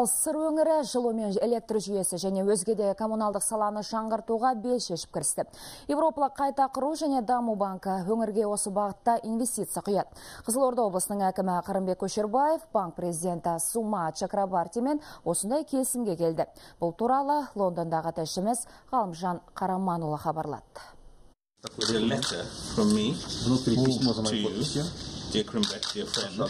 Ал сыр өңірі жылу мен электр жүйесі және өзге де коммуналдық саланы жаңғыртуға бел шешіп кірісті. Европалық қайта құру және даму банкі өңірге осы бағытта инвестиция құяды. Қызылорда облысының әкімі Қырымбек Көшербаев банк президенті Сума Чакрабартимен осындай келісімге келді. Бұл туралы Лондондағы тілшіміз Ғалымжан Қараманұлы хабарлады. With a letter from me Внутри письмо за to моей you, подписью. dear Krimbeck, dear friend,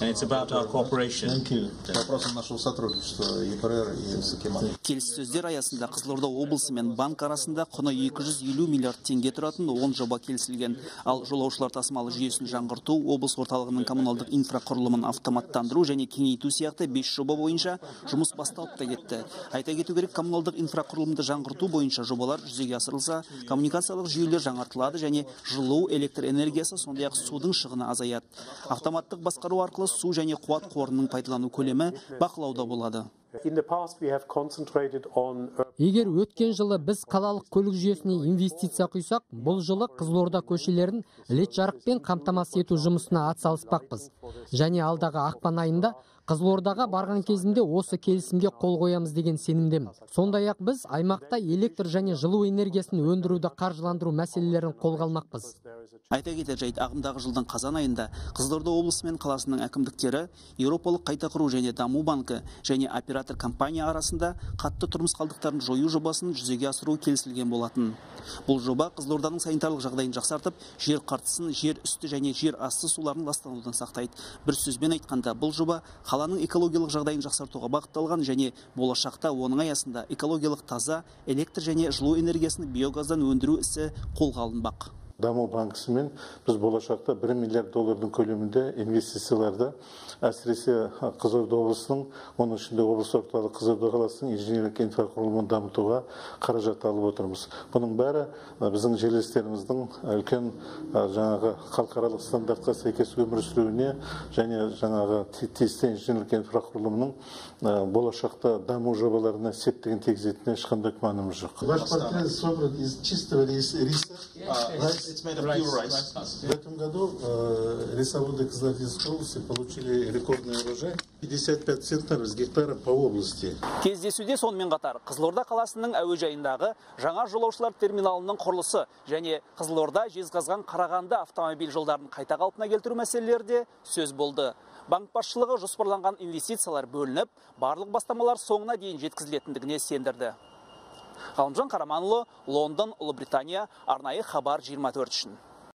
Адрес. and it's about our cooperation. Thank you. Вопросом нашего сотрудничества ЕПРР и Сакиман. келіссөздер аясында қызылорда облысы мен банк арасында құны 250 миллиард теңге тұратын 10 жоба келісілген ал жолаушылар тасымалы жүйесін жаңғырту облыс орталығының коммуналдық инфрақұрылымын автоматтандыру және кеңейту сияқты 5 жоба бойынша жұмыс басталып та кетті айта кету керек коммуналдық инфрақұрылымды жаңғырту бойынша жобалар жүзеге асырылса коммуникациялық жүйелер жаңартылады және жылу электр энергиясы сондай ақ судың шығыны азаяды автоматтық басқару арқылы су және қуат қорының пайдалану көлемі бақылауда болады. Егер өткен жылы біз қалалық көлік жүйесіне инвестиция құйсақ бұл жылы қызылорда көшелерін лед жарықпен қамтамасыз ету жұмысына атсалыспақпыз. Және алдағы ақпан айында қызылордаға барған кезімде осы келісімге қол қоямыз деген сенімдемін. Сондай ақ біз аймақта электр және жылу энергиясын өндіруді қаржыландыру мәселелерін қолға алмақпыз. Айта кетер жайт ағымдағы жылдың қазан айында қызылорда облысы мен қаласының әкімдіктері еуропалық қайта құру және даму банкі және оператор компания арасында қатты тұрмыс қалдықтарын жою жобасын жүзеге асыру келісілген болатын. Бұл жоба қызылорданың санитарлық жағдайын жақсартып жер қыртысын жер үсті және жер асты суларын ластанудан сақтайды. Бір сөзбен айтқанда бұл жоба қаланың экологиялық жағдайын жақсартуға бағытталған және болашақта оның аясында экологиялық таза электр және жылу энергиясын биогаздан өндіру ісі қолға алынбақ. Даму банкісімен біз болашақта 1 миллиард доллардың көлемінде инвестицияларды әсіресе қызылорда облысының оның ішінде облыс орталығы қызылорда қаласының инженерлік инфрақұрылымын дамытуға қаражат алып отырмыз. Бұның бәрі біздің жерлестеріміздің үлкен жаңағы халықаралық стандартқа сәйкес өмір сүруіне және жаңағы ти- тиісті инженерлік инфрақұрылымның болашақта даму жобаларына септігін тигізетініне ешқандай күмәніміз жоқ. Ваш портрет собран из чистого риса. It's made of pure rice. В этом году э, рисоводы Казахстанской области получили рекордный урожай 55 центнеров с гектара по области. кездесуде сонымен қатар қызылорда қаласының әуежайындағы жаңа жолаушылар терминалының құрылысы және қызылорда жезқазған қарағанды автомобиль жолдарын қайта қалпына келтіру мәселелері де сөз болды банк басшылығы жоспарланған инвестициялар бөлініп барлық бастамалар соңына дейін жеткізілетіндігіне сендірді ғалымжан қараманұлы лондон ұлыбритания. Арнайы хабар 24 үшін.